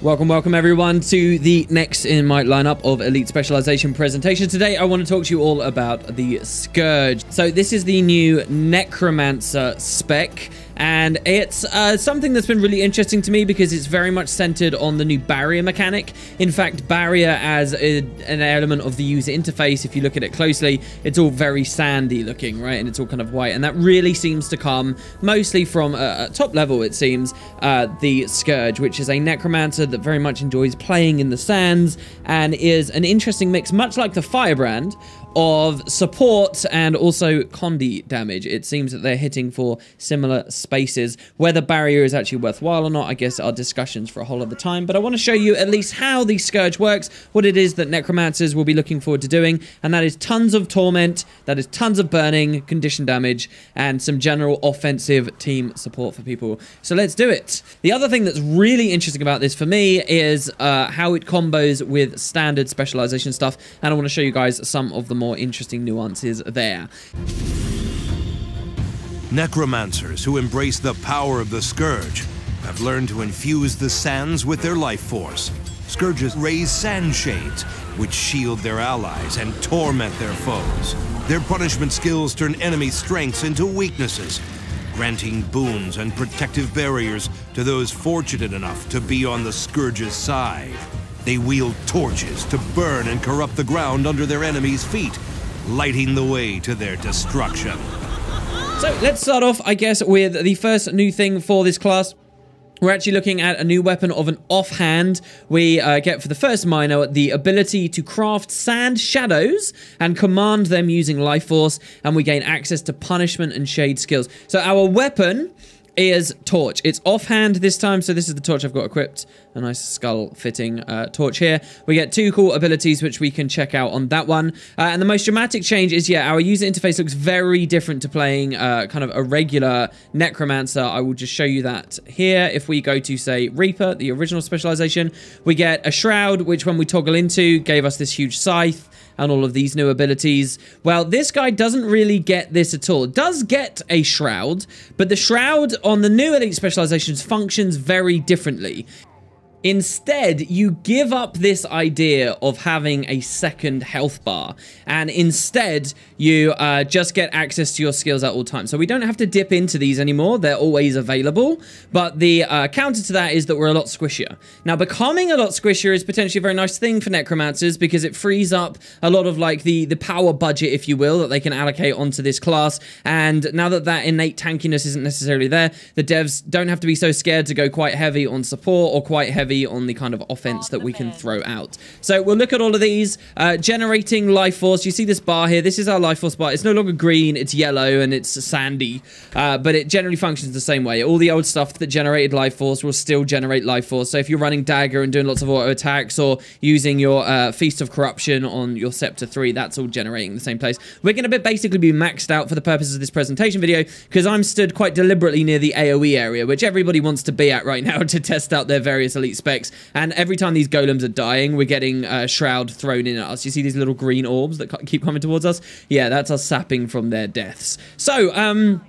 Welcome, welcome everyone to the next in my lineup of Elite Specialization presentation. Today I want to talk to you all about the Scourge. So this is the new Necromancer spec and it's uh, something that's been really interesting to me because it's very much centered on the new barrier mechanic. In fact, barrier as a, an element of the user interface, if you look at it closely, it's all very sandy looking, right? And it's all kind of white, and that really seems to come mostly from a, a top level, it seems, uh, the Scourge, which is a necromancer that very much enjoys playing in the sands and is an interesting mix, much like the Firebrand, of support and also condi damage. It seems that they're hitting for similar spaces. Whether barrier is actually worthwhile or not, I guess are discussions for a whole other time. But I want to show you at least how the Scourge works, what it is that Necromancers will be looking forward to doing, and that is tons of torment, that is tons of burning, condition damage, and some general offensive team support for people. So let's do it. The other thing that's really interesting about this for me is uh, how it combos with standard specialization stuff, and I want to show you guys some of the more interesting nuances there. Necromancers who embrace the power of the Scourge have learned to infuse the sands with their life force. Scourges raise sand shades, which shield their allies and torment their foes. Their punishment skills turn enemy strengths into weaknesses, granting boons and protective barriers to those fortunate enough to be on the Scourge's side. They wield torches to burn and corrupt the ground under their enemies' feet, lighting the way to their destruction. So let's start off, I guess, with the first new thing for this class. We're actually looking at a new weapon of an offhand. We uh, get for the first minor the ability to craft sand shadows and command them using life force, and we gain access to punishment and shade skills. So our weapon is torch. It's offhand this time, so this is the torch I've got equipped. A nice skull-fitting uh, torch here. We get two cool abilities which we can check out on that one. Uh, and the most dramatic change is, yeah, our user interface looks very different to playing uh, kind of a regular Necromancer. I will just show you that here. If we go to, say, Reaper, the original specialization, we get a Shroud, which when we toggle into, gave us this huge scythe and all of these new abilities. Well, this guy doesn't really get this at all. It Does get a Shroud, but the Shroud on the new Elite Specializations functions very differently. Instead, you give up this idea of having a second health bar, and instead, you uh, just get access to your skills at all times. So we don't have to dip into these anymore, they're always available, but the uh, counter to that is that we're a lot squishier. Now, becoming a lot squishier is potentially a very nice thing for Necromancers because it frees up a lot of like the, the power budget, if you will, that they can allocate onto this class, and now that that innate tankiness isn't necessarily there, the devs don't have to be so scared to go quite heavy on support or quite heavy on the kind of offense that we can throw out. So we'll look at all of these. Uh, generating life force. You see this bar here. This is our life force bar. It's no longer green. It's yellow and it's sandy. Uh, but it generally functions the same way. All the old stuff that generated life force will still generate life force. So if you're running dagger and doing lots of auto attacks or using your uh, feast of corruption on your scepter 3, that's all generating the same place. We're going to basically be maxed out for the purposes of this presentation video because I'm stood quite deliberately near the AoE area, which everybody wants to be at right now to test out their various elite specs. And every time these golems are dying, we're getting a uh, shroud thrown in at us. You see these little green orbs that keep coming towards us? Yeah, that's us sapping from their deaths. So, um...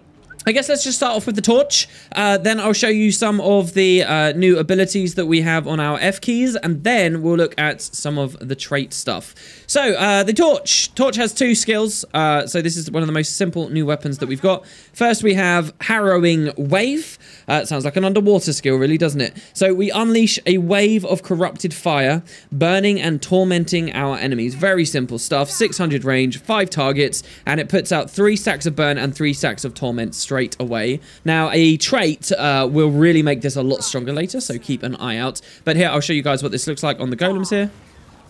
I guess let's just start off with the torch. Uh, then I'll show you some of the uh, new abilities that we have on our F keys, and then we'll look at some of the trait stuff. So, uh, the torch. Torch has two skills, uh, so this is one of the most simple new weapons that we've got. First, we have Harrowing Wave. Uh, sounds like an underwater skill, really, doesn't it? So, we unleash a wave of corrupted fire, burning and tormenting our enemies. Very simple stuff. 600 range, 5 targets, and it puts out 3 stacks of burn and 3 stacks of torment straight away. Now, a trait uh, will really make this a lot stronger later, so keep an eye out. But here, I'll show you guys what this looks like on the golems here.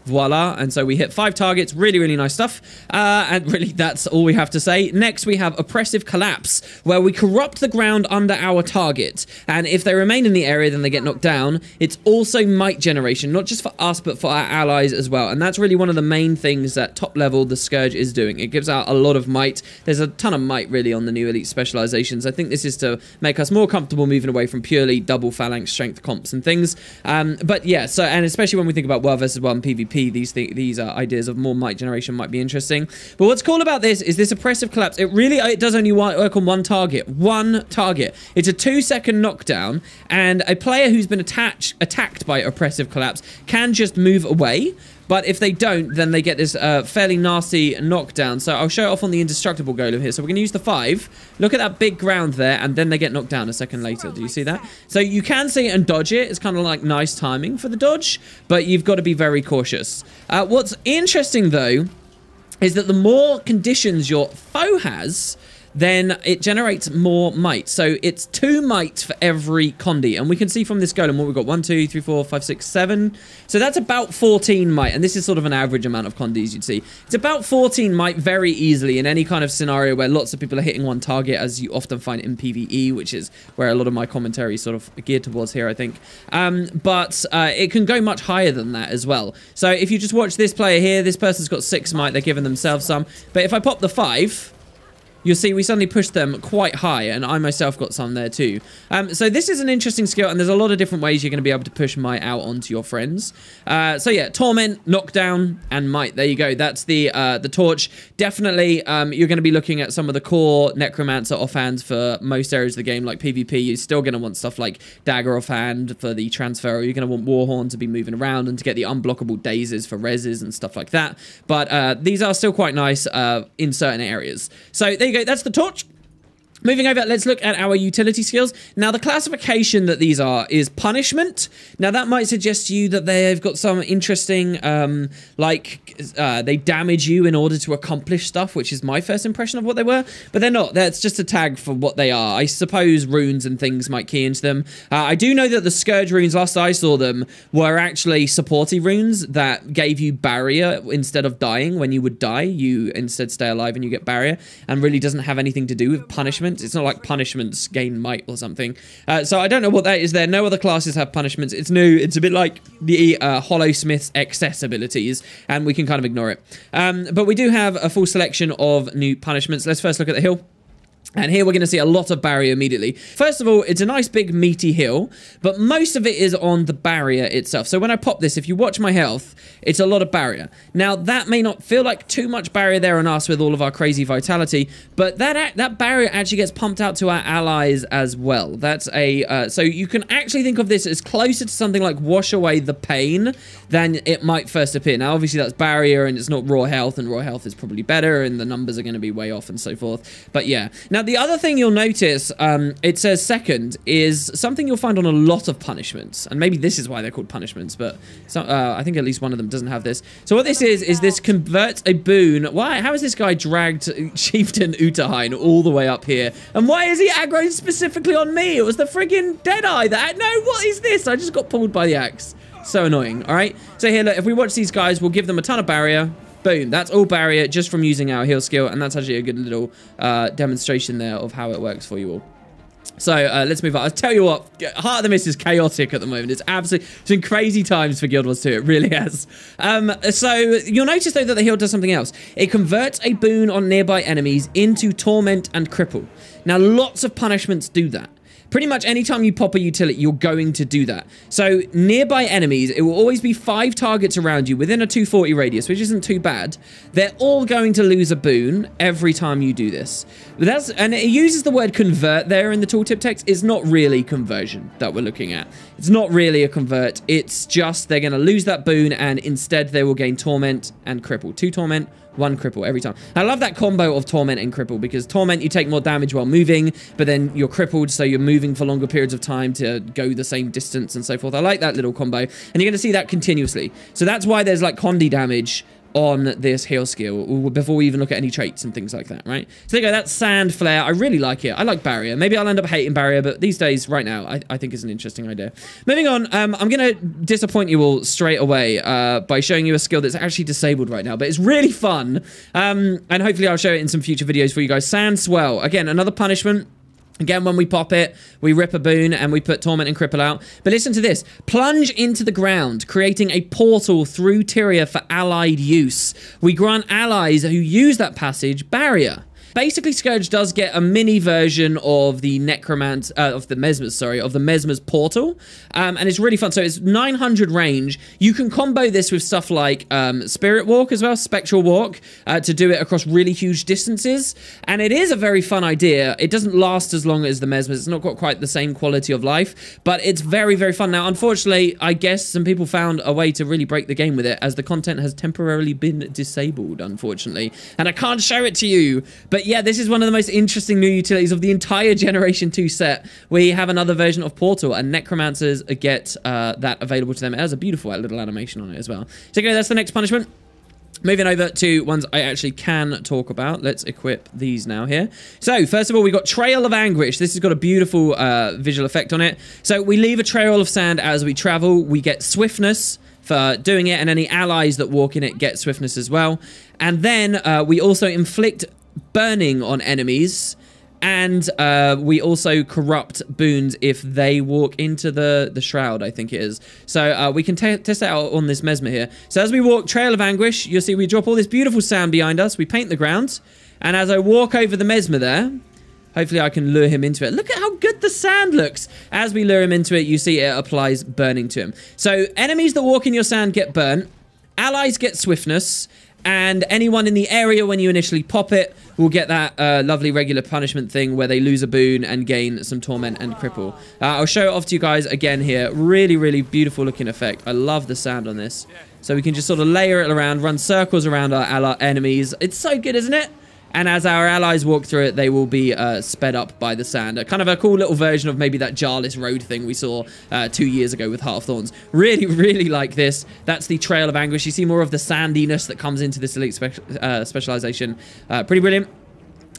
Voila. And so we hit five targets. Really, really nice stuff. Uh, and really, that's all we have to say. Next, we have Oppressive Collapse, where we corrupt the ground under our target. And if they remain in the area, then they get knocked down. It's also might generation, not just for us, but for our allies as well. And that's really one of the main things that top level the Scourge is doing. It gives out a lot of might. There's a ton of might, really, on the new Elite specializations. I think this is to make us more comfortable moving away from purely double phalanx strength comps and things. Um, but yeah, so, and especially when we think about world versus world PvP, These th these uh, ideas of more might generation might be interesting. But what's cool about this is this oppressive collapse. It really it does only work on one target. One target. It's a two second knockdown, and a player who's been attached attacked by oppressive collapse can just move away. But if they don't, then they get this uh, fairly nasty knockdown. So I'll show it off on the indestructible golem here. So we're going to use the five. Look at that big ground there, and then they get knocked down a second later. Do you see that? So you can see it and dodge it. It's kind of like nice timing for the dodge, but you've got to be very cautious. Uh, what's interesting, though, is that the more conditions your foe has, then it generates more might. So it's two might for every condi. And we can see from this golem what we've got. One, two, three, four, five, six, seven. So that's about 14 might. And this is sort of an average amount of condis you'd see. It's about 14 might very easily in any kind of scenario where lots of people are hitting one target, as you often find in PvE, which is where a lot of my commentary is sort of geared towards here, I think. Um, but uh, it can go much higher than that as well. So if you just watch this player here, this person's got six might. They're giving themselves some. But if I pop the five you'll see we suddenly pushed them quite high, and I myself got some there too. Um, so this is an interesting skill, and there's a lot of different ways you're going to be able to push Might out onto your friends. Uh, so yeah, Torment, Knockdown, and Might. There you go. That's the uh, the torch. Definitely, um, you're going to be looking at some of the core Necromancer offhands for most areas of the game, like PvP. You're still going to want stuff like Dagger offhand for the transfer. Or you're going to want Warhorn to be moving around and to get the unblockable dazes for reses and stuff like that. But uh, these are still quite nice uh, in certain areas. So there you go. That's the torch. Moving over, let's look at our utility skills. Now, the classification that these are is punishment. Now, that might suggest to you that they've got some interesting, um, like, uh, they damage you in order to accomplish stuff, which is my first impression of what they were. But they're not. That's just a tag for what they are. I suppose runes and things might key into them. Uh, I do know that the Scourge runes, last I saw them, were actually supporty runes that gave you barrier instead of dying. When you would die, you instead stay alive and you get barrier, and really doesn't have anything to do with punishment It's not like punishments gain might or something. Uh, so I don't know what that is there. No other classes have punishments. It's new. It's a bit like the uh, Holosmith's excess abilities, and we can kind of ignore it. Um, but we do have a full selection of new punishments. Let's first look at the hill. And here we're going to see a lot of barrier immediately. First of all, it's a nice big meaty hill, but most of it is on the barrier itself. So when I pop this, if you watch my health, it's a lot of barrier. Now, that may not feel like too much barrier there on us with all of our crazy vitality, but that that barrier actually gets pumped out to our allies as well. That's a uh, So you can actually think of this as closer to something like wash away the pain than it might first appear. Now, obviously, that's barrier and it's not raw health, and raw health is probably better, and the numbers are going to be way off and so forth. But yeah. Now, now, the other thing you'll notice, um, it says second, is something you'll find on a lot of punishments. And maybe this is why they're called punishments, but uh, I think at least one of them doesn't have this. So what this is, is this converts a boon. Why? How is this guy dragged Chieftain Utahein all the way up here? And why is he aggroed specifically on me? It was the friggin' Deadeye that... No, what is this? I just got pulled by the axe. So annoying, all right? So here, look, if we watch these guys, we'll give them a ton of barrier. Boom, that's all barrier just from using our heal skill, and that's actually a good little uh, demonstration there of how it works for you all. So uh, let's move on. I'll tell you what, Heart of the Mist is chaotic at the moment. It's absolutely, it's been crazy times for Guild Wars 2. It really has. Um, so you'll notice though that the heal does something else. It converts a boon on nearby enemies into Torment and Cripple. Now lots of punishments do that. Pretty much anytime you pop a utility, you're going to do that. So nearby enemies, it will always be five targets around you within a 240 radius, which isn't too bad. They're all going to lose a boon every time you do this. But that's And it uses the word convert there in the tooltip text. It's not really conversion that we're looking at. It's not really a convert. It's just they're going to lose that boon and instead they will gain torment and cripple. Two torment, one cripple every time. I love that combo of Torment and Cripple because Torment, you take more damage while moving, but then you're crippled, so you're moving for longer periods of time to go the same distance and so forth. I like that little combo, and you're going to see that continuously. So that's why there's like Condi damage on this heal skill before we even look at any traits and things like that, right? So there you go, that's Sand Flare. I really like it. I like Barrier. Maybe I'll end up hating Barrier, but these days, right now, I, I think is an interesting idea. Moving on, um, I'm going to disappoint you all straight away uh, by showing you a skill that's actually disabled right now, but it's really fun. Um, and hopefully I'll show it in some future videos for you guys. Sand Swell. Again, another punishment Again, when we pop it, we rip a boon and we put Torment and Cripple out. But listen to this. Plunge into the ground, creating a portal through Tyria for allied use. We grant allies who use that passage barrier. Basically Scourge does get a mini version of the Necromant, uh, of the Mesmer's, sorry, of the Mesmer's portal. Um, and it's really fun. So it's 900 range. You can combo this with stuff like um, Spirit Walk as well, Spectral Walk, uh, to do it across really huge distances. And it is a very fun idea. It doesn't last as long as the Mesmer's. It's not got quite the same quality of life, but it's very, very fun. Now, unfortunately, I guess some people found a way to really break the game with it as the content has temporarily been disabled, unfortunately. And I can't show it to you. But yeah, this is one of the most interesting new utilities of the entire Generation 2 set. We have another version of Portal, and Necromancers get uh, that available to them. It has a beautiful little animation on it as well. So, okay, that's the next punishment. Moving over to ones I actually can talk about. Let's equip these now here. So, first of all, we got Trail of Anguish. This has got a beautiful uh, visual effect on it. So, we leave a trail of sand as we travel. We get swiftness for doing it, and any allies that walk in it get swiftness as well. And then uh, we also inflict burning on enemies and uh, we also corrupt boons if they walk into the, the shroud, I think it is. So uh, we can test out on this Mesmer here. So as we walk Trail of Anguish, you'll see we drop all this beautiful sand behind us. We paint the ground. And as I walk over the Mesmer there, hopefully I can lure him into it. Look at how good the sand looks. As we lure him into it, you see it applies burning to him. So enemies that walk in your sand get burnt. Allies get swiftness and anyone in the area when you initially pop it will get that uh, lovely regular punishment thing where they lose a boon and gain some torment and cripple. Uh, I'll show it off to you guys again here. Really, really beautiful looking effect. I love the sound on this. So we can just sort of layer it around, run circles around our enemies. It's so good, isn't it? And as our allies walk through it, they will be uh, sped up by the sand. Kind of a cool little version of maybe that Jarlis Road thing we saw uh, two years ago with of Thorns. Really, really like this. That's the Trail of Anguish. You see more of the sandiness that comes into this elite spe uh, specialization. Uh, pretty brilliant.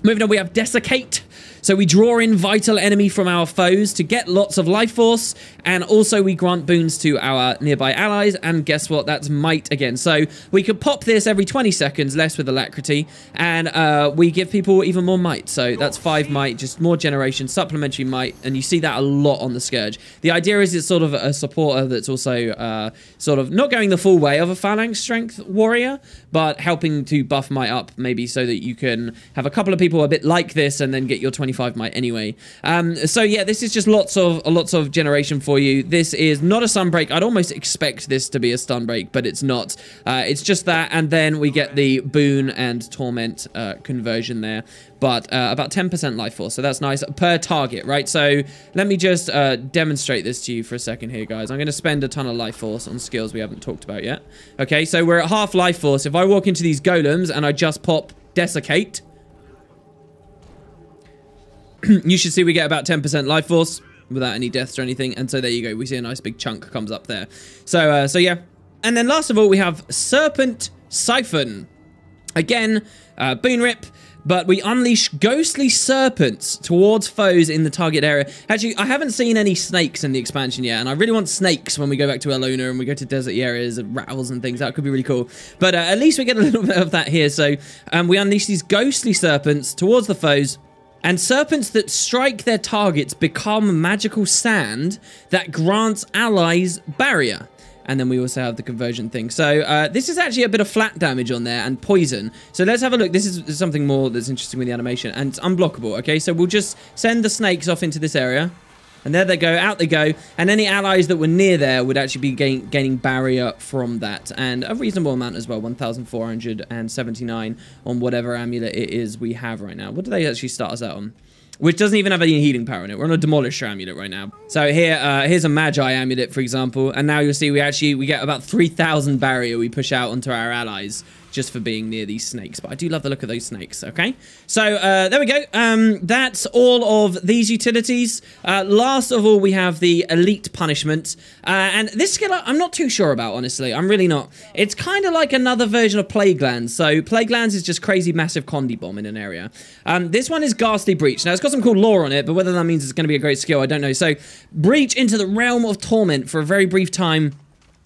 Moving on, we have Desiccate. So we draw in vital enemy from our foes to get lots of life force, and also we grant boons to our nearby allies, and guess what? That's might again. So we could pop this every 20 seconds, less with alacrity, and uh, we give people even more might. So that's 5 might, just more generation, supplementary might, and you see that a lot on the Scourge. The idea is it's sort of a supporter that's also uh, sort of not going the full way of a phalanx strength warrior, but helping to buff might up maybe so that you can have a couple of people a bit like this and then get your 25 might anyway. Um, so yeah, this is just lots of lots of generation for you. This is not a stun break. I'd almost expect this to be a stun break, but it's not. Uh, it's just that, and then we get the boon and torment uh, conversion there but uh, about 10% life force, so that's nice per target, right? So let me just uh, demonstrate this to you for a second here, guys. I'm going to spend a ton of life force on skills we haven't talked about yet. Okay, so we're at half life force. If I walk into these golems and I just pop desiccate, you should see we get about 10% life force without any deaths or anything. And so there you go. We see a nice big chunk comes up there. So, uh, so yeah. And then last of all, we have Serpent Siphon. Again, uh, Boon Rip but we unleash ghostly serpents towards foes in the target area. Actually, I haven't seen any snakes in the expansion yet, and I really want snakes when we go back to Elona and we go to desert areas and rattles and things. That could be really cool. But uh, at least we get a little bit of that here. So um, we unleash these ghostly serpents towards the foes. And serpents that strike their targets become magical sand that grants allies barrier and then we also have the conversion thing. So uh, this is actually a bit of flat damage on there and poison. So let's have a look. This is something more that's interesting with the animation and it's unblockable. Okay, so we'll just send the snakes off into this area. And there they go, out they go. And any allies that were near there would actually be gain gaining barrier from that. And a reasonable amount as well, 1,479 on whatever amulet it is we have right now. What do they actually start us out on? Which doesn't even have any healing power in it. We're on a Demolisher amulet right now. So here, uh, here's a Magi amulet, for example, and now you'll see we actually we get about 3,000 barrier we push out onto our allies just for being near these snakes. But I do love the look of those snakes, okay? So uh, there we go. Um, that's all of these utilities. Uh, last of all, we have the Elite Punishment. Uh, and this skill I'm not too sure about, honestly. I'm really not. It's kind of like another version of Plague Lands. So Plague Lands is just crazy massive Condi bomb in an area. Um, this one is Ghastly Breach. Now, it's got some cool lore on it, but whether that means it's going to be a great skill, I don't know. So Breach into the Realm of Torment for a very brief time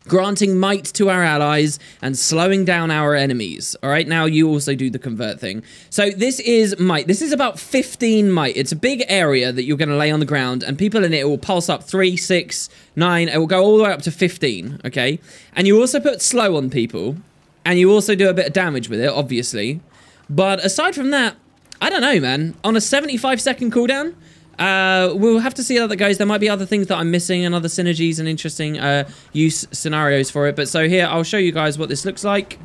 granting might to our allies and slowing down our enemies. All right, now you also do the convert thing. So this is might. This is about 15 might. It's a big area that you're going to lay on the ground and people in it will pulse up 3, 6, 9. It will go all the way up to 15, okay? And you also put slow on people and you also do a bit of damage with it, obviously. But aside from that, I don't know, man. On a 75 second cooldown, uh, we'll have to see how that goes. There might be other things that I'm missing and other synergies and interesting uh, use scenarios for it. But so here, I'll show you guys what this looks like.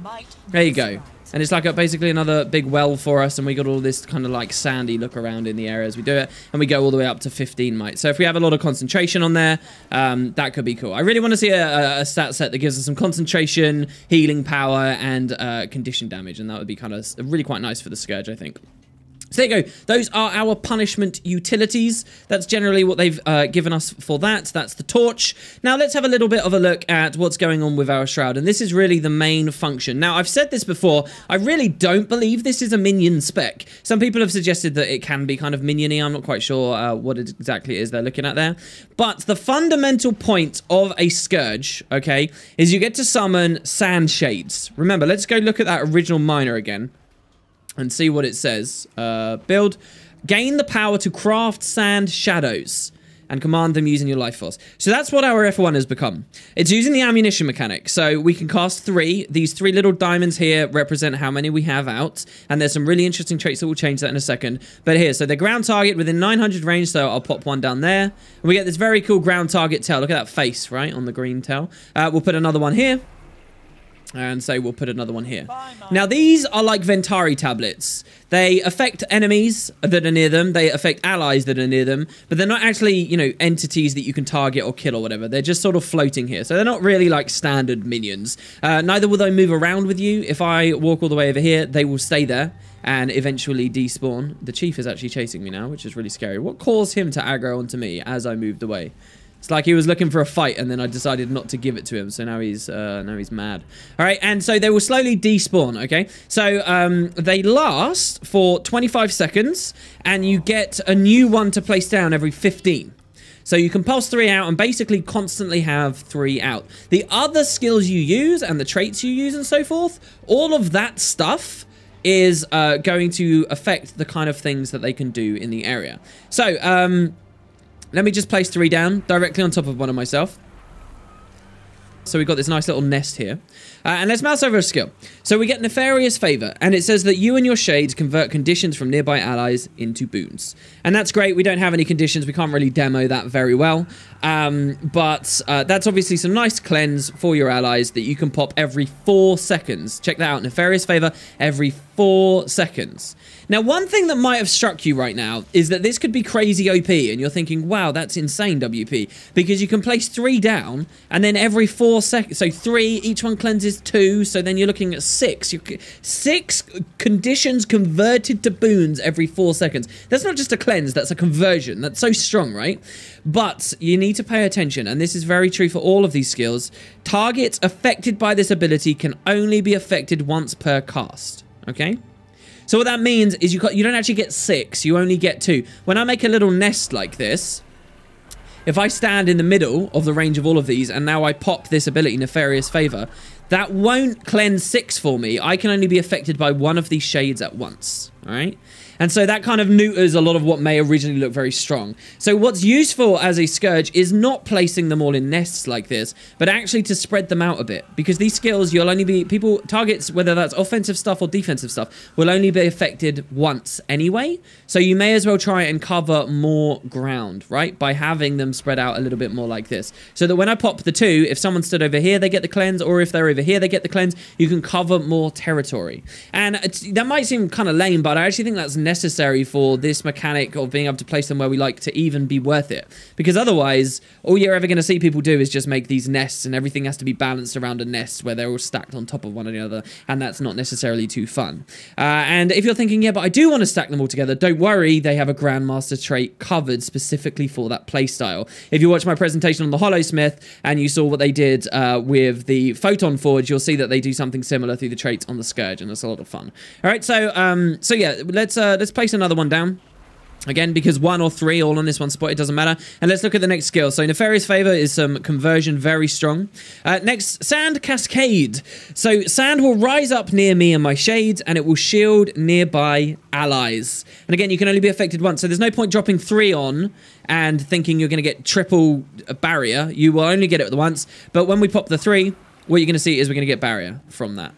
There you go. And it's like a, basically another big well for us, and we got all this kind of like sandy look around in the area as we do it, and we go all the way up to 15 might. So if we have a lot of concentration on there, um, that could be cool. I really want to see a, a, stat set that gives us some concentration, healing power, and uh, condition damage, and that would be kind of really quite nice for the Scourge, I think. So there you go. Those are our punishment utilities. That's generally what they've uh, given us for that. That's the torch. Now let's have a little bit of a look at what's going on with our shroud. And this is really the main function. Now I've said this before. I really don't believe this is a minion spec. Some people have suggested that it can be kind of miniony. I'm not quite sure uh, what it exactly is they're looking at there. But the fundamental point of a Scourge, okay, is you get to summon sand shades. Remember, let's go look at that original minor again and see what it says. Uh, build, gain the power to craft sand shadows and command them using your life force. So that's what our F1 has become. It's using the ammunition mechanic. So we can cast three. These three little diamonds here represent how many we have out. And there's some really interesting traits that will change that in a second. But here, so the ground target within 900 range. So I'll pop one down there. And we get this very cool ground target tail. Look at that face, right, on the green tail. Uh, we'll put another one here. And so we'll put another one here. Now, these are like Ventari tablets. They affect enemies that are near them. They affect allies that are near them. But they're not actually, you know, entities that you can target or kill or whatever. They're just sort of floating here. So they're not really like standard minions. Uh, neither will they move around with you. If I walk all the way over here, they will stay there and eventually despawn. The chief is actually chasing me now, which is really scary. What caused him to aggro onto me as I moved away? It's like he was looking for a fight, and then I decided not to give it to him. So now he's uh, now he's mad. All right, and so they will slowly despawn. Okay, so um, they last for 25 seconds, and you get a new one to place down every 15. So you can pulse three out and basically constantly have three out. The other skills you use and the traits you use and so forth, all of that stuff is uh, going to affect the kind of things that they can do in the area. So, um, let me just place three down directly on top of one of myself. So we've got this nice little nest here. Uh, and let's mouse over a skill. So we get Nefarious Favor, and it says that you and your shades convert conditions from nearby allies into boons. And that's great. We don't have any conditions. We can't really demo that very well. Um, but uh, that's obviously some nice cleanse for your allies that you can pop every four seconds. Check that out. Nefarious Favor every four seconds. Now, one thing that might have struck you right now is that this could be crazy OP, and you're thinking, wow, that's insane, WP, because you can place three down, and then every four seconds, so three, each one cleanses two, so then you're looking at six. You, six conditions converted to boons every four seconds. That's not just a cleanse, that's a conversion. That's so strong, right? But you need to pay attention, and this is very true for all of these skills. Targets affected by this ability can only be affected once per cast, okay? So what that means is you, you don't actually get six, you only get two. When I make a little nest like this, if I stand in the middle of the range of all of these and now I pop this ability, Nefarious Favor, that won't cleanse six for me. I can only be affected by one of these shades at once, all right? And so that kind of neuters a lot of what may originally look very strong. So what's useful as a Scourge is not placing them all in nests like this, but actually to spread them out a bit. Because these skills, you'll only be, people, targets, whether that's offensive stuff or defensive stuff, will only be affected once anyway. So you may as well try and cover more ground, right? By having them spread out a little bit more like this. So that when I pop the two, if someone stood over here, they get the cleanse, or if they're over here, they get the cleanse, you can cover more territory. And that might seem kind of lame, but I actually think that's for this mechanic of being able to place them where we like to even be worth it. Because otherwise, all you're ever going to see people do is just make these nests and everything has to be balanced around a nest where they're all stacked on top of one another. And that's not necessarily too fun. Uh, and if you're thinking, yeah, but I do want to stack them all together, don't worry. They have a Grandmaster trait covered specifically for that playstyle. If you watch my presentation on the Holosmith and you saw what they did uh, with the Photon Forge, you'll see that they do something similar through the traits on the Scourge. And it's a lot of fun. All right, so um, so yeah, let's uh, let's place another one down. Again, because one or three all on this one spot, it doesn't matter. And let's look at the next skill. So Nefarious Favor is some conversion, very strong. Uh, next, Sand Cascade. So sand will rise up near me and my shades, and it will shield nearby allies. And again, you can only be affected once, so there's no point dropping three on and thinking you're going to get triple barrier. You will only get it once. But when we pop the three, what you're going to see is we're going to get barrier from that.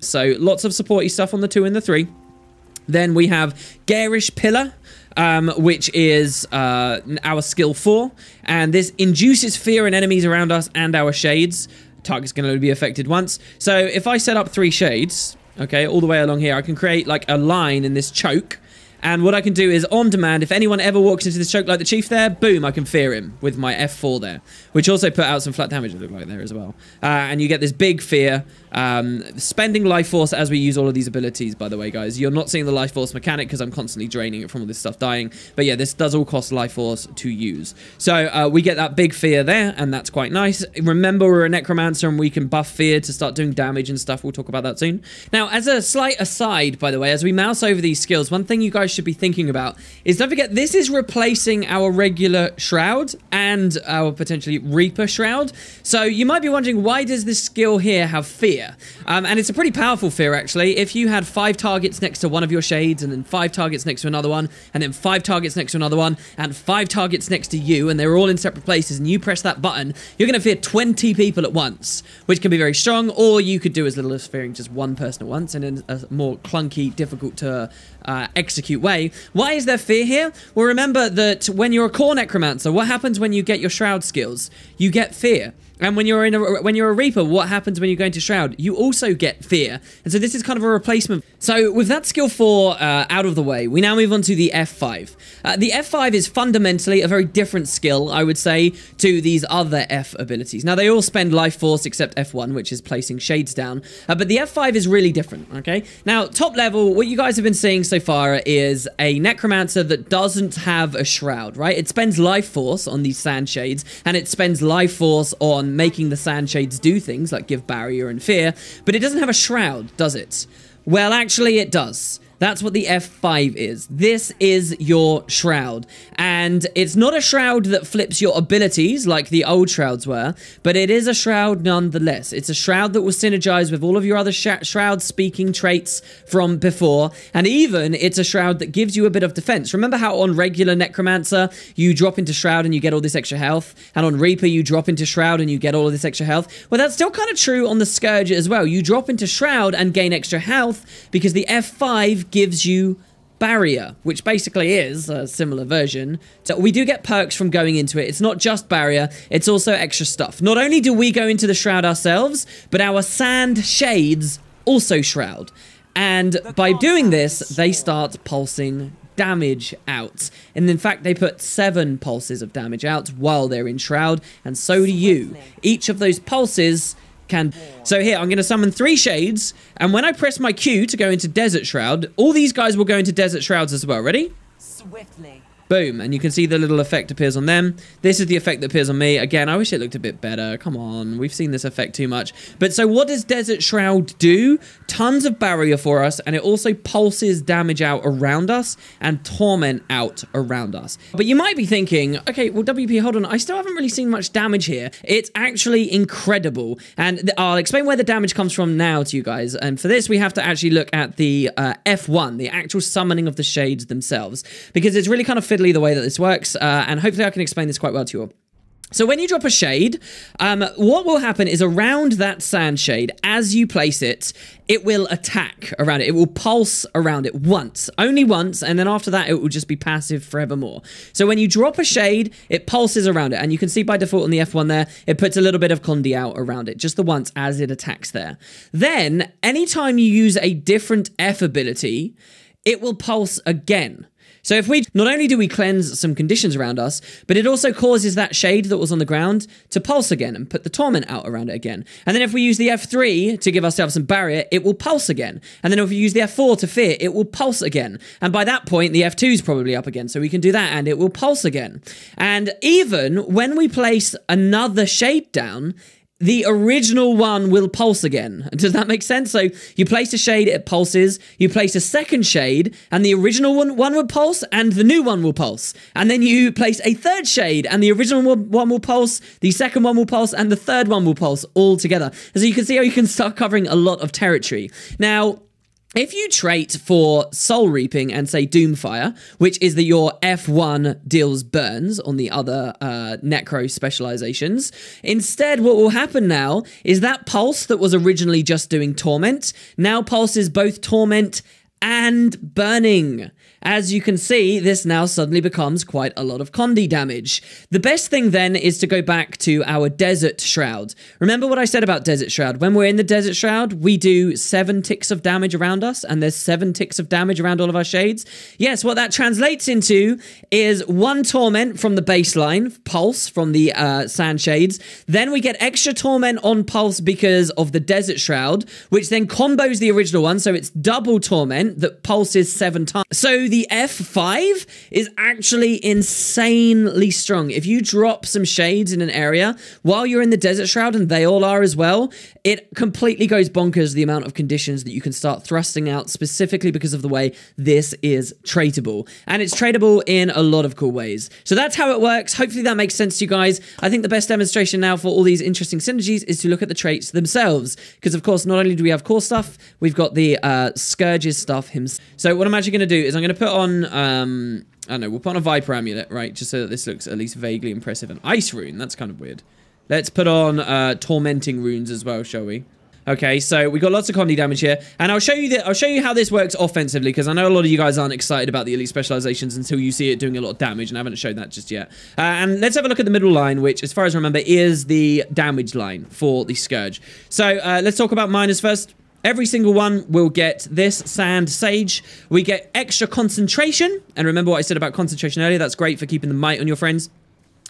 So lots of supporty stuff on the two and the three. Then we have Garish Pillar, um, which is uh, our skill 4. And this induces fear in enemies around us and our shades. Target's going to be affected once. So if I set up three shades, okay, all the way along here, I can create like a line in this choke and what I can do is on demand, if anyone ever walks into this choke like the chief there, boom, I can fear him with my F4 there, which also put out some flat damage, it looked like there as well. Uh, and you get this big fear, um, spending life force as we use all of these abilities, by the way, guys. You're not seeing the life force mechanic because I'm constantly draining it from all this stuff dying. But yeah, this does all cost life force to use. So uh, we get that big fear there, and that's quite nice. Remember, we're a necromancer and we can buff fear to start doing damage and stuff. We'll talk about that soon. Now, as a slight aside, by the way, as we mouse over these skills, one thing you guys should be thinking about is don't forget this is replacing our regular shroud and our potentially reaper shroud. So you might be wondering why does this skill here have fear? Um, and it's a pretty powerful fear actually. If you had five targets next to one of your shades and then five targets next to another one and then five targets next to another one and five targets next to you and they're all in separate places and you press that button, you're going to fear 20 people at once, which can be very strong or you could do as little as fearing just one person at once and in a more clunky, difficult to uh, execute way. Why is there fear here? Well, remember that when you're a core necromancer, what happens when you get your shroud skills? You get fear. And when you're in a, when you're a Reaper, what happens when you go into Shroud? You also get Fear. And so this is kind of a replacement. So with that skill 4 uh, out of the way, we now move on to the F5. Uh, the F5 is fundamentally a very different skill, I would say, to these other F abilities. Now, they all spend Life Force except F1, which is placing shades down. Uh, but the F5 is really different, okay? Now, top level, what you guys have been seeing so far is a Necromancer that doesn't have a Shroud, right? It spends Life Force on these Sand Shades, and it spends Life Force on making the sand shades do things like give barrier and fear, but it doesn't have a shroud, does it? Well, actually, it does. That's what the F5 is. This is your shroud. And it's not a shroud that flips your abilities like the old shrouds were, but it is a shroud nonetheless. It's a shroud that will synergize with all of your other sh shroud speaking traits from before. And even it's a shroud that gives you a bit of defense. Remember how on regular Necromancer, you drop into shroud and you get all this extra health? And on Reaper, you drop into shroud and you get all of this extra health? Well, that's still kind of true on the Scourge as well. You drop into shroud and gain extra health because the F5 gives you barrier, which basically is a similar version. So we do get perks from going into it. It's not just barrier, it's also extra stuff. Not only do we go into the shroud ourselves, but our sand shades also shroud. And by doing this, they start pulsing damage out. And in fact, they put seven pulses of damage out while they're in shroud, and so do you. Each of those pulses can. So here, I'm going to summon three shades, and when I press my Q to go into Desert Shroud, all these guys will go into Desert Shrouds as well. Ready? Swiftly. Boom, and you can see the little effect appears on them. This is the effect that appears on me. Again, I wish it looked a bit better. Come on, we've seen this effect too much. But so what does Desert Shroud do? Tons of barrier for us, and it also pulses damage out around us and torment out around us. But you might be thinking, okay, well, WP, hold on. I still haven't really seen much damage here. It's actually incredible. And I'll explain where the damage comes from now to you guys. And for this, we have to actually look at the uh, F1, the actual summoning of the shades themselves, because it's really kind of fiddly the way that this works, uh, and hopefully I can explain this quite well to you all. So when you drop a shade, um, what will happen is around that sand shade, as you place it, it will attack around it. It will pulse around it once, only once, and then after that, it will just be passive forevermore. So when you drop a shade, it pulses around it, and you can see by default on the F1 there, it puts a little bit of Condi out around it, just the once as it attacks there. Then, anytime you use a different F ability, it will pulse again. So if we, not only do we cleanse some conditions around us, but it also causes that shade that was on the ground to pulse again and put the torment out around it again. And then if we use the F3 to give ourselves some barrier, it will pulse again. And then if we use the F4 to fear, it will pulse again. And by that point, the F2 is probably up again. So we can do that and it will pulse again. And even when we place another shade down, the original one will pulse again. Does that make sense? So you place a shade, it pulses. You place a second shade, and the original one, one will pulse, and the new one will pulse. And then you place a third shade, and the original one will pulse, the second one will pulse, and the third one will pulse all together. So you can see how you can start covering a lot of territory. Now, if you trait for Soul Reaping and say Dhuumfire, which is that your F1 deals burns on the other uh, Necro specializations, instead what will happen now is that pulse that was originally just doing Torment now pulses both Torment and burning. As you can see, this now suddenly becomes quite a lot of Condi damage. The best thing then is to go back to our Desert Shroud. Remember what I said about Desert Shroud? When we're in the Desert Shroud, we do seven ticks of damage around us, and there's seven ticks of damage around all of our shades. Yes, what that translates into is one Torment from the baseline, Pulse from the uh, Sand Shades. Then we get extra Torment on Pulse because of the Desert Shroud, which then combos the original one, so it's double Torment that pulses seven times. So the F5 is actually insanely strong. If you drop some shades in an area while you're in the Desert Shroud, and they all are as well, it completely goes bonkers the amount of conditions that you can start thrusting out specifically because of the way this is tradable. And it's tradable in a lot of cool ways. So that's how it works. Hopefully that makes sense to you guys. I think the best demonstration now for all these interesting synergies is to look at the traits themselves. Because of course, not only do we have core stuff, we've got the uh, Scourge's stuff himself. So what I'm actually going to do is I'm going to put on... Um, I don't know, we'll put on a Viper Amulet, right? Just so that this looks at least vaguely impressive. An Ice Rune, that's kind of weird. Let's put on uh, Tormenting Runes as well, shall we? Okay, so we got lots of Condi damage here, and I'll show you that. I'll show you how this works offensively because I know a lot of you guys aren't excited about the elite specializations until you see it doing a lot of damage, and I haven't shown that just yet. Uh, and let's have a look at the middle line, which, as far as I remember, is the damage line for the Scourge. So uh, let's talk about minors first. Every single one will get this Sand Sage. We get extra concentration. And remember what I said about concentration earlier? That's great for keeping the might on your friends.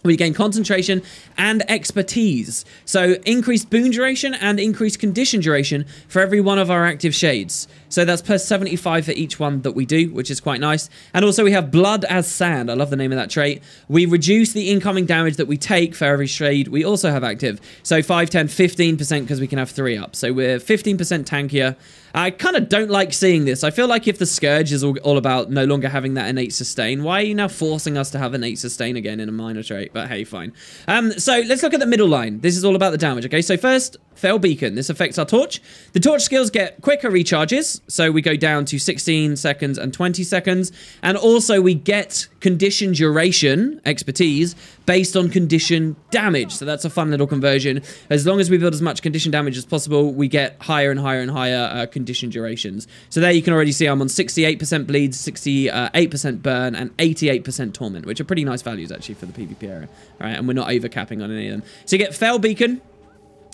We gain concentration and expertise. So increased boon duration and increased condition duration for every one of our active shades. So that's plus 75 for each one that we do, which is quite nice. And also we have blood as sand. I love the name of that trait. We reduce the incoming damage that we take for every shade we also have active. So 5, 10, 15% because we can have three up. So we're 15% tankier. I kind of don't like seeing this. I feel like if the Scourge is all, all, about no longer having that innate sustain, why are you now forcing us to have innate sustain again in a minor trait? But hey, fine. Um, so let's look at the middle line. This is all about the damage, okay? So first, Fell Beacon. This affects our torch. The torch skills get quicker recharges, so we go down to 16 seconds and 20 seconds. And also we get condition duration, expertise, based on condition damage. So that's a fun little conversion. As long as we build as much condition damage as possible, we get higher and higher and higher uh, condition durations. So there you can already see I'm on 68% bleeds, 68% burn, and 88% torment, which are pretty nice values actually for the PvP area. All right, and we're not overcapping on any of them. So you get Fell Beacon,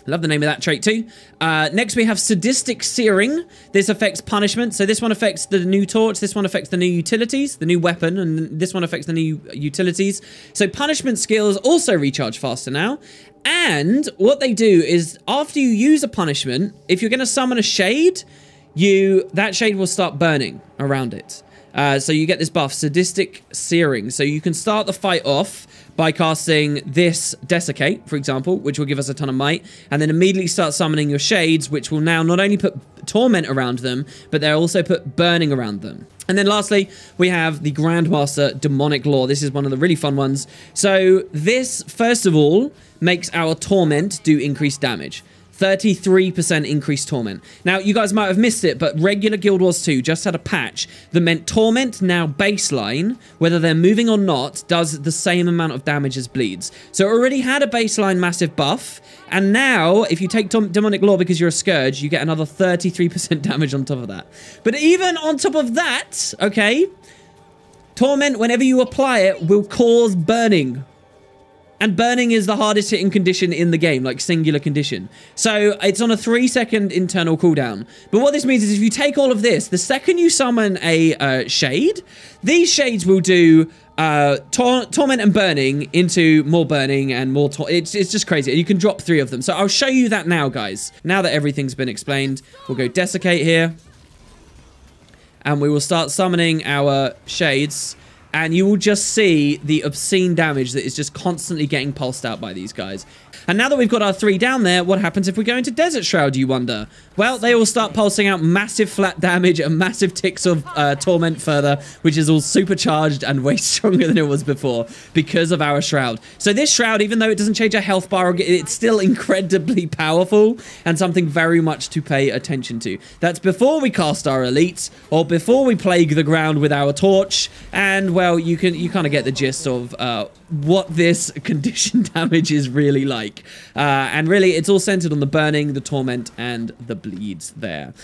Love the name of that trait too. Uh, next we have Sadistic Searing. This affects punishment. So this one affects the new torch. This one affects the new utilities, the new weapon. And this one affects the new utilities. So punishment skills also recharge faster now. And what they do is after you use a punishment, if you're going to summon a shade, you that shade will start burning around it. Uh, so you get this buff, Sadistic Searing. So you can start the fight off by casting this Desiccate, for example, which will give us a ton of might, and then immediately start summoning your Shades, which will now not only put Torment around them, but they'll also put Burning around them. And then lastly, we have the Grandmaster Demonic Lore. This is one of the really fun ones. So this, first of all, makes our Torment do increased damage. 33% increased Torment. Now, you guys might have missed it, but regular Guild Wars 2 just had a patch that meant Torment now baseline, whether they're moving or not, does the same amount of damage as Bleeds. So it already had a baseline massive buff, and now, if you take Demonic Lore because you're a Scourge, you get another 33% damage on top of that. But even on top of that, okay, Torment, whenever you apply it, will cause burning and burning is the hardest hitting condition in the game, like singular condition. So it's on a three second internal cooldown. But what this means is if you take all of this, the second you summon a uh, shade, these shades will do uh, tor torment and burning into more burning and more it's, it's just crazy. You can drop three of them. So i'll show you that now guys. Now that everything's been explained we'll go desiccate here. And we will start summoning our shades and you will just see the obscene damage that is just constantly getting pulsed out by these guys. And now that we've got our three down there, what happens if we go into Desert Shroud, you wonder? Well, they all start pulsing out massive flat damage and massive ticks of uh, Torment further, which is all supercharged and way stronger than it was before because of our Shroud. So this Shroud, even though it doesn't change our health bar, it's still incredibly powerful and something very much to pay attention to. That's before we cast our elites or before we plague the ground with our torch. And, well, you can you kind of get the gist of uh, what this condition damage is really like. Uh, and really, it's all centered on the burning, the torment, and the bleeds there.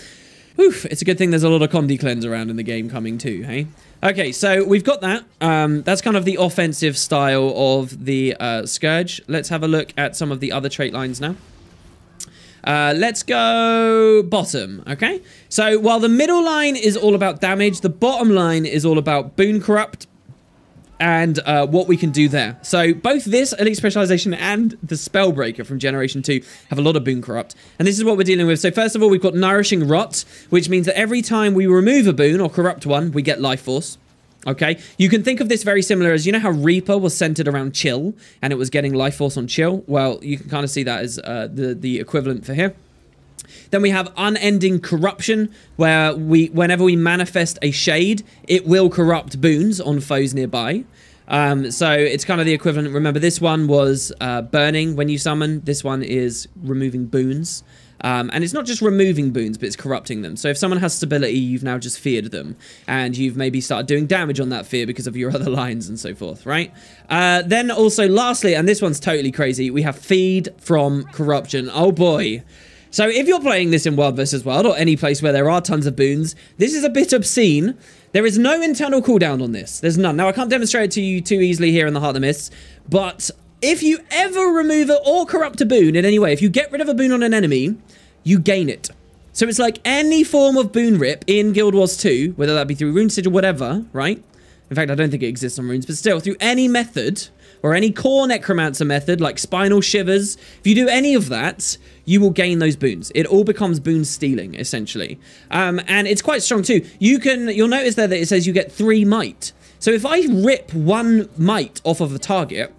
Oof, it's a good thing there's a lot of Condi cleanse around in the game coming too, hey? Okay, so we've got that. Um, that's kind of the offensive style of the uh, Scourge. Let's have a look at some of the other trait lines now. Uh, let's go bottom, okay? So while the middle line is all about damage, the bottom line is all about Boon Corrupt and uh, what we can do there. So both this Elite Specialization and the Spellbreaker from Generation 2 have a lot of Boon Corrupt. And this is what we're dealing with. So first of all, we've got Nourishing Rot, which means that every time we remove a boon or corrupt one, we get Life Force. Okay, you can think of this very similar as you know how Reaper was centered around Chill and it was getting life force on Chill. Well, you can kind of see that as uh, the the equivalent for here. Then we have unending corruption, where we whenever we manifest a shade, it will corrupt boons on foes nearby. Um, so it's kind of the equivalent. Remember, this one was uh, burning when you summon. This one is removing boons. Um, and it's not just removing boons, but it's corrupting them. So if someone has stability, you've now just feared them. And you've maybe started doing damage on that fear because of your other lines and so forth, right? Uh, then also, lastly, and this one's totally crazy, we have feed from corruption. Oh boy. So if you're playing this in World vs. World or any place where there are tons of boons, this is a bit obscene. There is no internal cooldown on this. There's none. Now, I can't demonstrate it to you too easily here in the Heart of the Mists, but if you ever remove it or corrupt a boon in any way, if you get rid of a boon on an enemy, you gain it. So it's like any form of boon rip in Guild Wars 2, whether that be through Rune Sigil or whatever, right? In fact, I don't think it exists on runes, but still, through any method, or any core necromancer method, like spinal shivers, if you do any of that, you will gain those boons. It all becomes boon stealing, essentially. Um, and it's quite strong too. You can, you'll notice there that it says you get three might. So if I rip one might off of a target,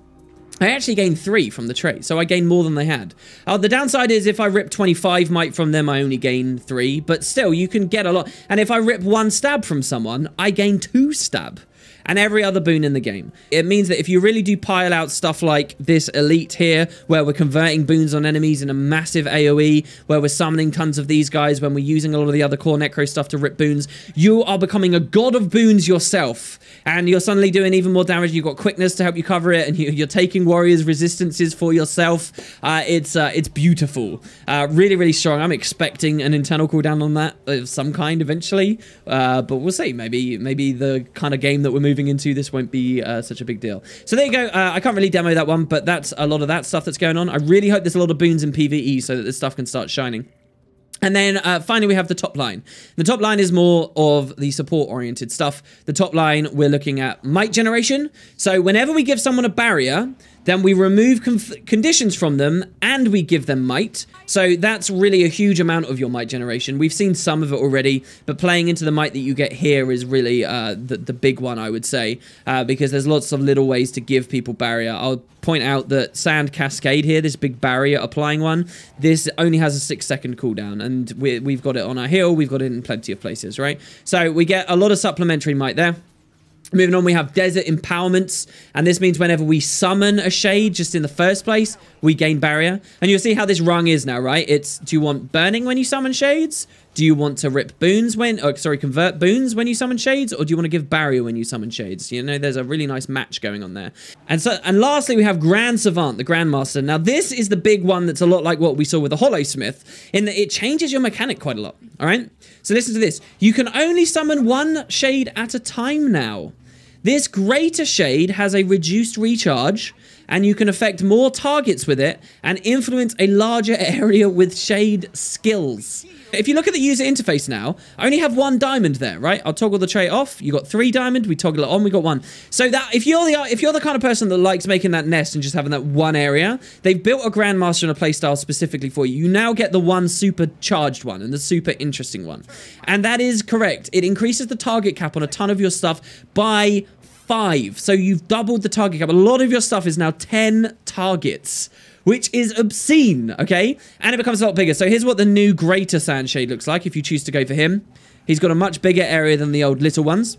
I actually gain three from the trait, so I gain more than they had. Uh, the downside is if I rip 25 might from them, I only gain three, but still, you can get a lot. And if I rip one stab from someone, I gain two stab and every other boon in the game. It means that if you really do pile out stuff like this elite here, where we're converting boons on enemies in a massive AoE, where we're summoning tons of these guys, when we're using a lot of the other core necro stuff to rip boons, you are becoming a god of boons yourself. And you're suddenly doing even more damage. You've got quickness to help you cover it, and you, are taking warriors' resistances for yourself. Uh, it's uh, it's beautiful. Uh, really, really strong. I'm expecting an internal cooldown on that of some kind eventually. Uh, but we'll see. Maybe maybe the kind of game that we're moving moving into, this won't be uh, such a big deal. So there you go. Uh, I can't really demo that one, but that's a lot of that stuff that's going on. I really hope there's a lot of boons in PvE so that this stuff can start shining. And then uh, finally, we have the top line. The top line is more of the support-oriented stuff. The top line, we're looking at might generation. So whenever we give someone a barrier, then we remove conditions from them and we give them might. So that's really a huge amount of your might generation. We've seen some of it already, but playing into the might that you get here is really uh, the, the big one, I would say, uh, because there's lots of little ways to give people barrier. I'll point out that Sand Cascade here, this big barrier applying one, this only has a six second cooldown, and we, we've got it on our hill, we've got it in plenty of places, right? So we get a lot of supplementary might there. Moving on, we have Desert Empowerments, and this means whenever we summon a Shade just in the first place, we gain Barrier. And you'll see how this rung is now, right? It's, do you want Burning when you summon Shades? Do you want to rip boons when, oh, sorry, convert boons when you summon shades, or do you want to give barrier when you summon shades? You know, there's a really nice match going on there. And so, and lastly, we have Sand Savant, the Grandmaster. Now, this is the big one that's a lot like what we saw with the Holosmith, in that it changes your mechanic quite a lot. All right. So listen to this. You can only summon one shade at a time now. This greater shade has a reduced recharge, and you can affect more targets with it and influence a larger area with shade skills. If you look at the user interface now, I only have one diamond there, right? I'll toggle the trait off. You got three diamond. We toggle it on. We got one. So that if you're the if you're the kind of person that likes making that nest and just having that one area, they've built a grandmaster and a playstyle specifically for you. You now get the one super charged one and the super interesting one, and that is correct. It increases the target cap on a ton of your stuff by five. So you've doubled the target cap. A lot of your stuff is now 10 targets which is obscene, okay? And it becomes a lot bigger. So here's what the new Greater Sandshade looks like if you choose to go for him. He's got a much bigger area than the old little ones.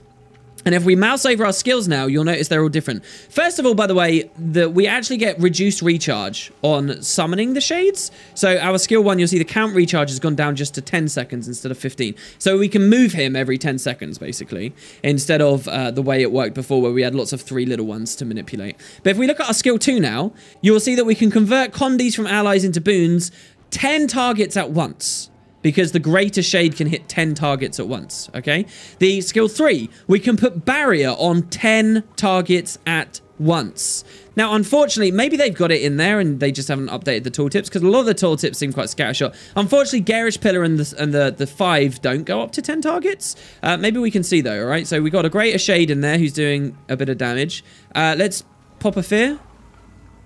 And if we mouse over our skills now, you'll notice they're all different. First of all, by the way, that we actually get reduced recharge on summoning the shades. So our skill one, you'll see the count recharge has gone down just to 10 seconds instead of 15. So we can move him every 10 seconds, basically, instead of uh, the way it worked before where we had lots of three little ones to manipulate. But if we look at our skill two now, you'll see that we can convert condis from allies into boons 10 targets at once. Because the greater shade can hit 10 targets at once, okay? The skill 3, we can put barrier on 10 targets at once. Now, unfortunately, maybe they've got it in there and they just haven't updated the tooltips because a lot of the tooltips seem quite scattershot. Unfortunately, Garish Pillar and the, and the, the 5 don't go up to 10 targets. Uh, maybe we can see though, all right? So we got a Greater Shade in there who's doing a bit of damage. Uh, let's pop a Fear.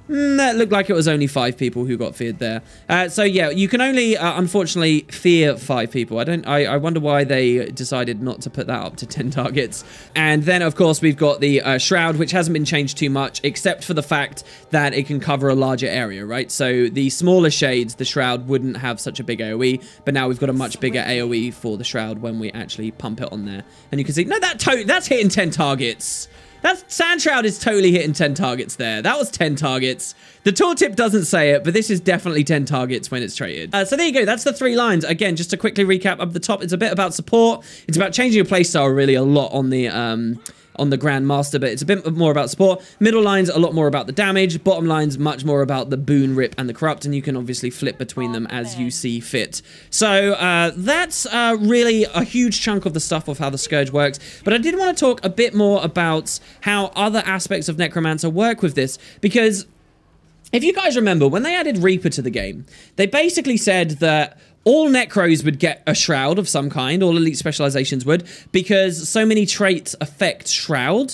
Mm, that looked like it was only five people who got feared there. Uh, so yeah, you can only, uh, unfortunately, fear five people. I don't. I, I, wonder why they decided not to put that up to ten targets. And then, of course, we've got the uh, shroud, which hasn't been changed too much, except for the fact that it can cover a larger area, right? So the smaller shades, the shroud wouldn't have such a big AOE, but now we've got a much bigger AOE for the shroud when we actually pump it on there. And you can see, no, that that's hitting ten targets. That Sand Shroud is totally hitting 10 targets there. That was 10 targets. The tooltip doesn't say it, but this is definitely 10 targets when it's traded. Uh, so there you go. That's the three lines. Again, just to quickly recap up the top, it's a bit about support. It's about changing your playstyle really a lot on the... Um, on the Grandmaster, but it's a bit more about support. Middle line's a lot more about the damage. Bottom line's much more about the Boon, Rip, and the Corrupt, and you can obviously flip between them as you see fit. So uh, that's uh, really a huge chunk of the stuff of how the Scourge works, but I did want to talk a bit more about how other aspects of Necromancer work with this, because if you guys remember, when they added Reaper to the game, they basically said that all Necros would get a Shroud of some kind, all Elite Specializations would, because so many traits affect Shroud,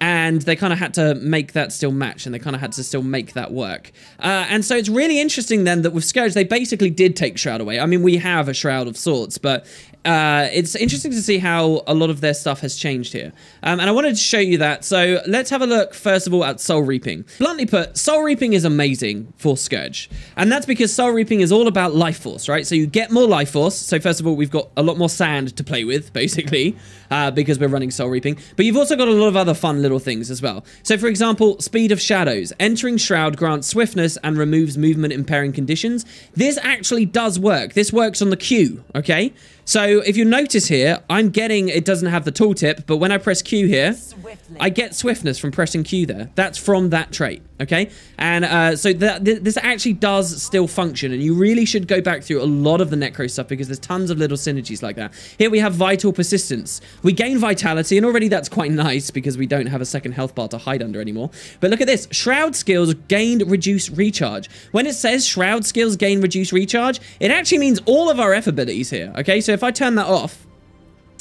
and they kind of had to make that still match, and they kind of had to still make that work. Uh, and so it's really interesting then that with Scourge, they basically did take Shroud away. I mean, we have a Shroud of sorts, but uh, it's interesting to see how a lot of their stuff has changed here. Um, and I wanted to show you that. So let's have a look, first of all, at Soul Reaping. Bluntly put, Soul Reaping is amazing for Scourge. And that's because Soul Reaping is all about life force, right? So you get more life force. So first of all, we've got a lot more sand to play with, basically, uh, because we're running Soul Reaping. But you've also got a lot of other fun little things as well. So for example, Speed of Shadows. Entering Shroud grants swiftness and removes movement impairing conditions. This actually does work. This works on the queue, okay? So if you notice here, I'm getting, it doesn't have the tooltip, but when I press Q here, Swiftly. I get swiftness from pressing Q there. That's from that trait, okay? And uh, so that, th this actually does still function, and you really should go back through a lot of the Necro stuff because there's tons of little synergies like that. Here we have Vital Persistence. We gain Vitality, and already that's quite nice because we don't have a second health bar to hide under anymore. But look at this. Shroud skills gained reduced recharge. When it says Shroud skills gain reduced recharge, it actually means all of our F abilities here, okay? So if I turn that off,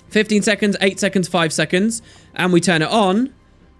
15 seconds, 8 seconds, 5 seconds, and we turn it on,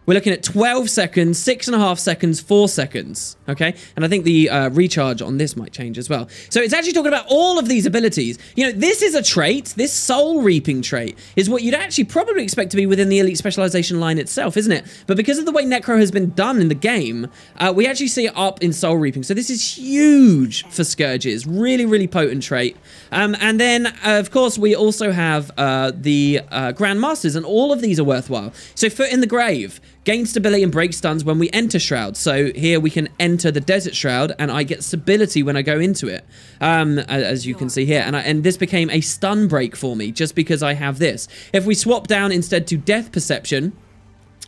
we're looking at 12 seconds, 6.5 seconds, 4 seconds, okay? And I think the uh, recharge on this might change as well. So it's actually talking about all of these abilities. You know, this is a trait, this soul reaping trait, is what you'd actually probably expect to be within the elite specialization line itself, isn't it? But because of the way Necro has been done in the game, uh, we actually see it up in soul reaping. So this is huge for Scourges. Really, really potent trait. Um, and then, uh, of course, we also have uh, the uh, Grandmasters, and all of these are worthwhile. So Foot in the Grave, Gain stability and break stuns when we enter Shroud. So here we can enter the Desert Shroud and I get stability when I go into it, um, as you can see here. And, I, and this became a stun break for me just because I have this. If we swap down instead to Death Perception,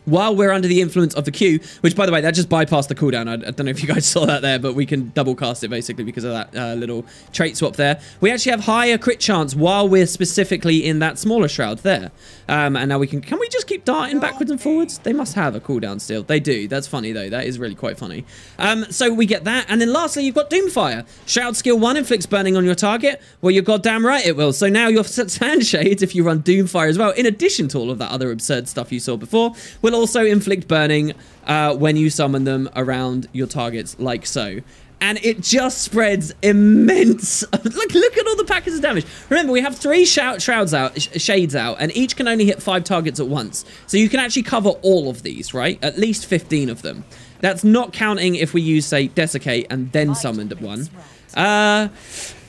while we're under the influence of the Q, which, by the way, that just bypassed the cooldown. I, I, don't know if you guys saw that there, but we can double cast it, basically, because of that uh, little trait swap there. We actually have higher crit chance while we're specifically in that smaller shroud there. Um, and now we can... Can we just keep darting backwards and forwards? They must have a cooldown still. They do. That's funny, though. That is really quite funny. Um, so we get that. And then lastly, you've got Dhuumfire. Shroud skill 1 inflicts burning on your target. Well, you're goddamn right it will. So now your Sand Shades, if you run Dhuumfire as well, in addition to all of that other absurd stuff you saw before, will also inflict burning uh, when you summon them around your targets like so and it just spreads immense. look, look at all the packets of damage. Remember, we have three shrouds out, sh shades out, and each can only hit five targets at once. So you can actually cover all of these, right? At least 15 of them. That's not counting if we use, say, Desiccate and then summoned one. Uh,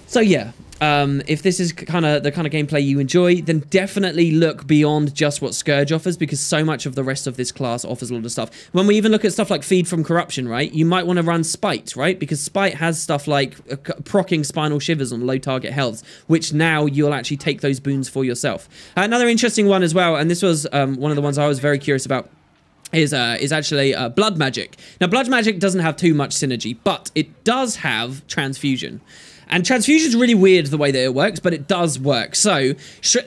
so yeah, um, if this is kind of the kind of gameplay you enjoy, then definitely look beyond just what Scourge offers because so much of the rest of this class offers a lot of stuff. When we even look at stuff like Feed from Corruption, right, you might want to run Spite, right, because Spite has stuff like uh, procking Spinal Shivers on low target healths, which now you'll actually take those boons for yourself. Another interesting one as well, and this was um, one of the ones I was very curious about is uh, is actually uh, blood magic. Now, blood magic doesn't have too much synergy, but it does have transfusion. And transfusion is really weird the way that it works, but it does work. So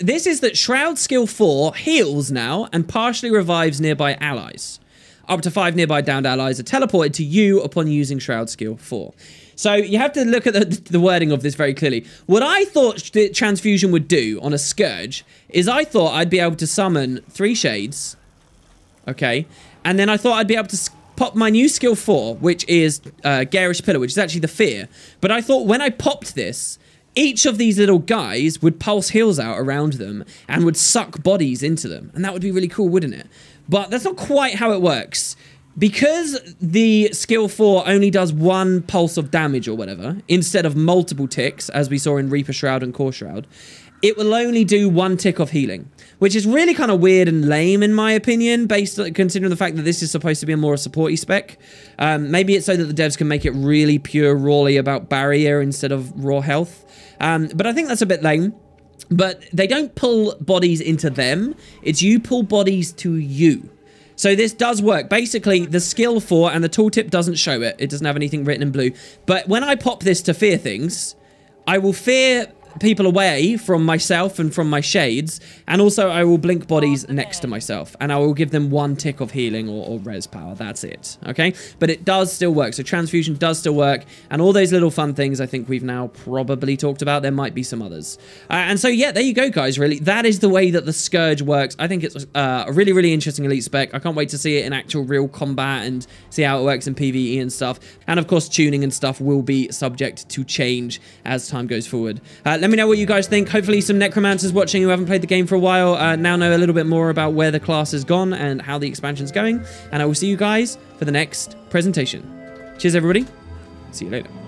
this is that Shroud skill 4 heals now and partially revives nearby allies. Up to five nearby downed allies are teleported to you upon using Shroud skill 4. So you have to look at the, the wording of this very clearly. What I thought transfusion would do on a Scourge is I thought I'd be able to summon three Shades, okay, and then I thought I'd be able to pop my new skill 4, which is uh, Garish Pillar, which is actually the Fear. But I thought when I popped this, each of these little guys would pulse heals out around them and would suck bodies into them. And that would be really cool, wouldn't it? But that's not quite how it works. Because the skill 4 only does one pulse of damage or whatever, instead of multiple ticks, as we saw in Reaper Shroud and Core Shroud, it will only do one tick of healing, which is really kind of weird and lame in my opinion, based on, considering the fact that this is supposed to be a more supporty spec. Um, maybe it's so that the devs can make it really pure rawly about barrier instead of raw health. Um, but I think that's a bit lame. But they don't pull bodies into them. It's you pull bodies to you. So this does work. Basically, the skill 4 and the tooltip doesn't show it. It doesn't have anything written in blue. But when I pop this to fear things, I will fear people away from myself and from my shades. And also, I will blink bodies next to myself. And I will give them one tick of healing or, or res power. That's it. Okay? But it does still work. So transfusion does still work. And all those little fun things I think we've now probably talked about. There might be some others. Uh, and so, yeah, there you go, guys, really. That is the way that the Scourge works. I think it's uh, a really, really interesting Elite spec. I can't wait to see it in actual real combat and see how it works in PvE and stuff. And, of course, tuning and stuff will be subject to change as time goes forward. Uh, let me know what you guys think. Hopefully some necromancers watching who haven't played the game for a while uh, now know a little bit more about where the class has gone and how the expansion's going. And I will see you guys for the next presentation. Cheers, everybody. See you later.